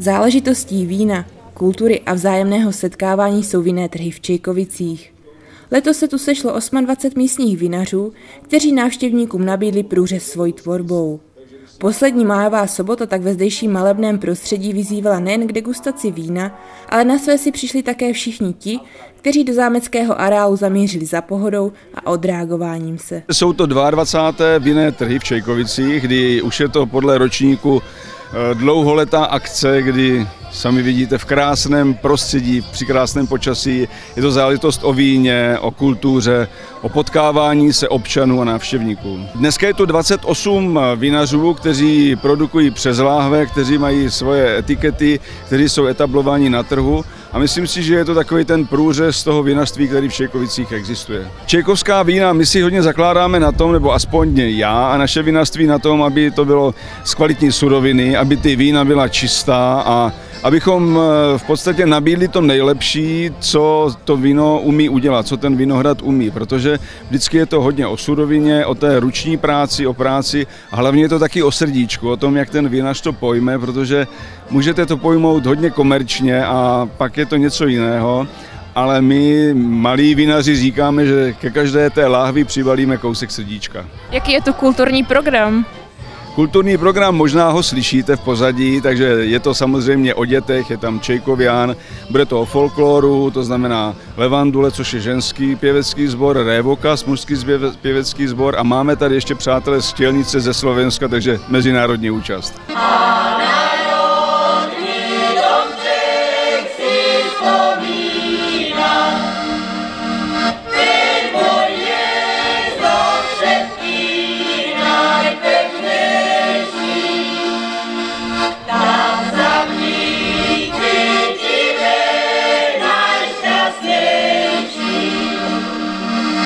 Záležitostí vína, kultury a vzájemného setkávání jsou vinné trhy v Čejkovicích. Letos se tu sešlo 28 místních vinařů, kteří návštěvníkům nabídli průřez svojí tvorbou. Poslední májová sobota tak ve zdejším malebném prostředí vyzývala nejen k degustaci vína, ale na své si přišli také všichni ti, kteří do zámeckého areálu zamířili za pohodou a odreagováním se. Jsou to 22. vinné trhy v Čejkovicích, kdy už je to podle ročníku dlouholetá akce, kdy sami vidíte v krásném prostředí, při krásném počasí. Je to záležitost o víně, o kultuře, o potkávání se občanů a návštěvníků. Dneska je tu 28 vinařů, kteří produkují přes láhve, kteří mají svoje etikety, kteří jsou etablováni na trhu a myslím si, že je to takový ten průřez toho vinařství, který v Čejkovicích existuje. Čejkovská vína, my si hodně zakládáme na tom, nebo aspoň já a naše vinařství na tom, aby to bylo z kvalitní suroviny, aby ty vína byla čistá a abychom eh, v podstatě nabídli to nejlepší, co to víno umí udělat, co ten vinohrad umí, protože vždycky je to hodně o surovině, o té ruční práci, o práci a hlavně je to taky o srdíčku, o tom, jak ten vinař to pojme, protože můžete to pojmout hodně komerčně a pak je to něco jiného ale my malí vinaři říkáme, že ke každé té láhvi přibalíme kousek srdíčka. Jaký je to kulturní program? Kulturní program možná ho slyšíte v pozadí, takže je to samozřejmě o dětech, je tam Čejkovian, bude to o folkloru, to znamená Levandule, což je ženský pěvecký sbor, Révokas, mužský pěvecký sbor a máme tady ještě přátelé z Tělnice ze Slovenska, takže mezinárodní účast.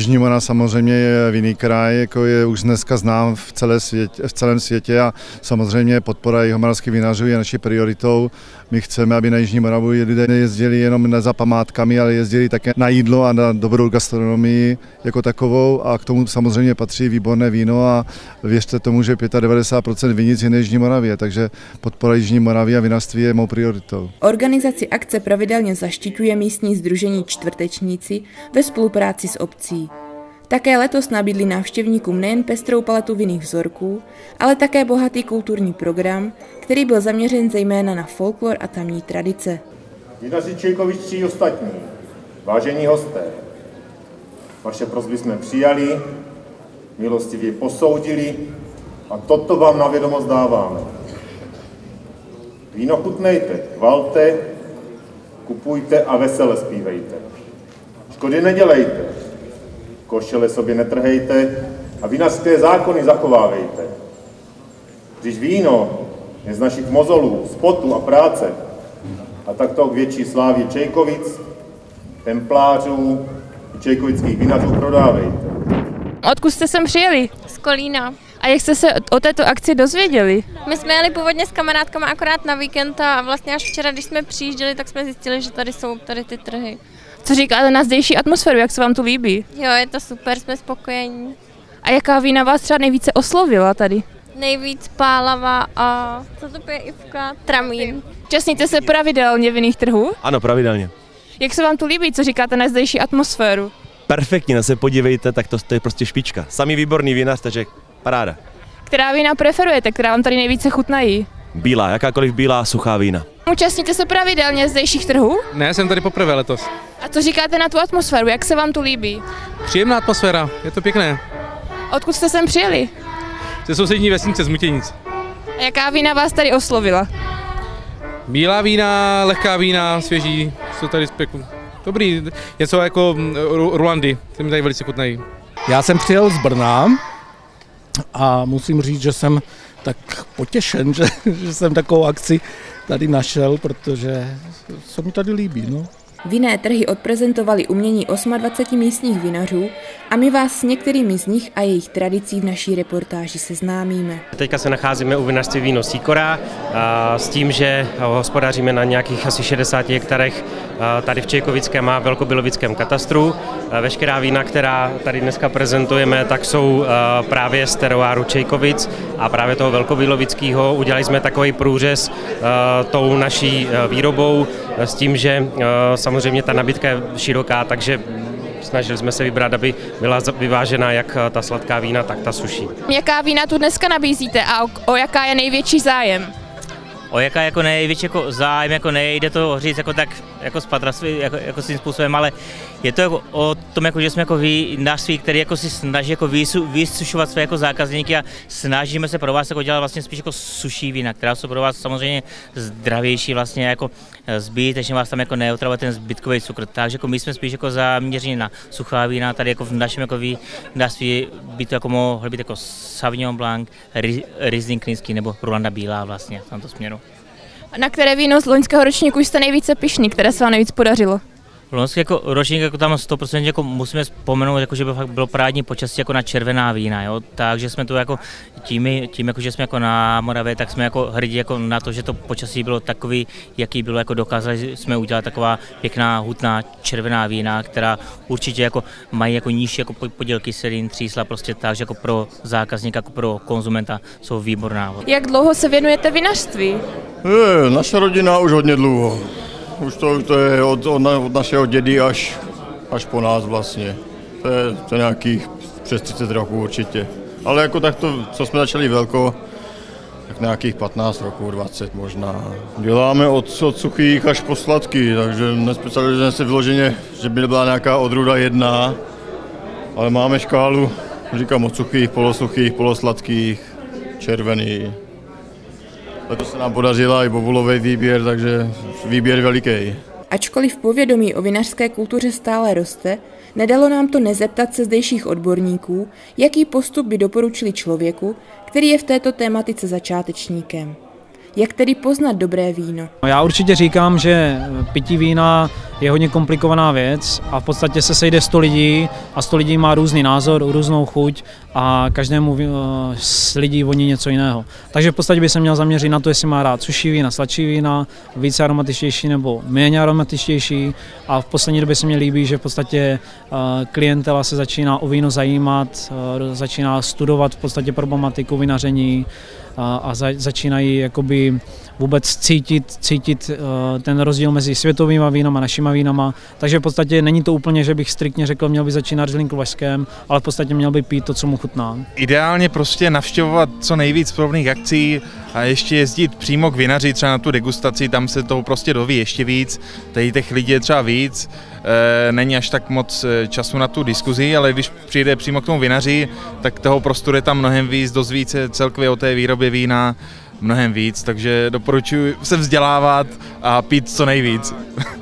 Jižní Mora samozřejmě je vinný kraj, jako je už dneska znám v, celé světě, v celém světě a samozřejmě podpora jihomoravských vinařů je naší prioritou. My chceme, aby na Jižní Moravu lidé nejezdili jenom za památkami, ale jezdili také na jídlo a na dobrou gastronomii jako takovou a k tomu samozřejmě patří výborné víno a věřte tomu, že 95% vinic je na Jižní Moravě, takže podpora Jižní Moravy a vinařství je mou prioritou. Organizaci akce pravidelně zaštiťuje místní združení Čtvrtečníci ve spolupráci s obcí. Také letos nabídli návštěvníkům nejen pestrou paletu vinných vzorků, ale také bohatý kulturní program, který byl zaměřen zejména na folklor a tamní tradice. Vinaři Čejkovičtí ostatní, vážení hosté, vaše prosby jsme přijali, milostivě posoudili a toto vám na vědomost dáváme. Víno chutnejte, chvalte, kupujte a vesele zpívejte. Škody nedělejte, košele sobě netrhejte a vinařské zákony zachovávejte. Když víno je z našich mozolů, spotu a práce, a takto k větší slávě Čejkovic, templářů i čejkovických vinařů prodávejte. Odkud jste sem přijeli? Z Kolína. A jak jste se o této akci dozvěděli? My jsme jeli původně s kamarádkama akorát na víkend a vlastně až včera, když jsme přijížděli, tak jsme zjistili, že tady jsou tady ty trhy. Co říkáte na zdejší atmosféru, jak se vám tu líbí? Jo, je to super, jsme spokojení. A jaká vína vás třeba nejvíce oslovila tady? Nejvíc pálava a co to je Ivka? Tramín. Časníte se pravidelně vinných trhů? Ano, pravidelně. Jak se vám tu líbí, co říkáte na zdejší atmosféru? Perfektně, na se podívejte, tak to, to je prostě špička. Sami výborný vína, takže paráda. Která vína preferujete, která vám tady nejvíce chutnají? Bílá, jakákoliv bílá, suchá vína. Účastníte se pravidelně zdejších trhů? Ne, jsem tady poprvé letos. A co říkáte na tu atmosféru, jak se vám tu líbí? Příjemná atmosféra, je to pěkné. Odkud jste sem přijeli? Ze sousední vesnice z Mutěnic. A jaká vína vás tady oslovila? Bílá vína, lehká vína, svěží, jsou tady speku. Dobrý, něco jako mm, Rulandy, ty mi tady velice chutnají. Já jsem přijel z Brna a musím říct, že jsem tak potěšen, že, že jsem takovou akci tady našel, protože se mi tady líbí. No. Vinné trhy odprezentovali umění 28 místních vinařů a my vás s některými z nich a jejich tradicí v naší reportáži seznámíme. Teďka se nacházíme u vinařství Víno Sikora s tím, že hospodaříme na nějakých asi 60 hektarech tady v Čejkovickém a Velkobilovickém katastru. Veškerá vína, která tady dneska prezentujeme, tak jsou právě z teroáru Čejkovic a právě toho Velkobilovického. Udělali jsme takový průřez tou naší výrobou s tím, že samozřejmě ta nabídka je široká, takže snažili jsme se vybrat, aby byla vyvážená jak ta sladká vína, tak ta suší. Jaká vína tu dneska nabízíte a o, o jaká je největší zájem? O jaká jako největší jako zájem, jako nejde to říct jako tak jako spatraství, jako, jako svým způsobem, ale je to jako o tom, jako, že jsme jako vinařství, který jako si snaží jako vysušovat své jako zákazníky a snažíme se pro vás jako dělat vlastně spíš jako suší vína, která jsou pro vás samozřejmě zdravější vlastně jako zbyt, takže vás tam jako neotravuje ten zbytkový cukr. Takže jako my jsme spíš jako zaměření na suchá vína, tady jako v našem jako vinařství by to jako mohlo být jako Sauvignon Blanc, Riesling Klínský nebo Rulanda Bílá vlastně v tomto směru. Na které víno z loňského ročníku jste nejvíce pišný, které se vám nejvíc podařilo? Loňský jako ročník jako tam 100% jako musíme vzpomenout, jako že by fakt bylo prádní počasí jako na červená vína, jo? takže jsme tu jako tím, tím jako, že jsme jako na Moravě, tak jsme jako hrdí jako na to, že to počasí bylo takový, jaký bylo, jako dokázali jsme udělat taková pěkná, hutná červená vína, která určitě jako mají jako nižší jako podíl kyselin, třísla, prostě tak, že jako pro zákazníka, jako pro konzumenta jsou výborná. Jak dlouho se věnujete vinařství? Je, naše rodina už hodně dlouho. Už to, to je od, od, našeho dědy až, až po nás vlastně. To je, to nějakých přes 30 roků určitě. Ale jako tak to, co jsme začali velko, tak nějakých 15 roků, 20 možná. Děláme od, od suchých až po sladký, takže nespecializujeme se vyloženě, že by byla nějaká odruda jedna, ale máme škálu, říkám, od suchých, polosuchých, polosladkých, červený, Letos se nám podařila i bobulový výběr, takže výběr veliký. Ačkoliv povědomí o vinařské kultuře stále roste, nedalo nám to nezeptat se zdejších odborníků, jaký postup by doporučili člověku, který je v této tématice začátečníkem. Jak tedy poznat dobré víno? Já určitě říkám, že pití vína je hodně komplikovaná věc a v podstatě se sejde 100 lidí a 100 lidí má různý názor, různou chuť a každému z lidí voní něco jiného. Takže v podstatě by se měl zaměřit na to, jestli má rád suší vína, sladší vína, více aromatičtější nebo méně aromatičtější a v poslední době se mi líbí, že v podstatě klientela se začíná o víno zajímat, začíná studovat v podstatě problematiku vinaření, a, a za, začínají jakoby vůbec cítit, cítit uh, ten rozdíl mezi světovými vínama a našimi vínama. Takže v podstatě není to úplně, že bych striktně řekl, měl by začínat s Vaškem, ale v podstatě měl by pít to, co mu chutná. Ideálně prostě navštěvovat co nejvíc podobných akcí a ještě jezdit přímo k vinaři, třeba na tu degustaci, tam se toho prostě doví ještě víc, tady těch lidí je třeba víc, e, není až tak moc eh, času na tu diskuzi, ale když přijde přímo k tomu vinaři, tak toho prostoru je tam mnohem víc, dozví se celkově o té výrobě vína, mnohem víc, takže doporučuji se vzdělávat a pít co nejvíc.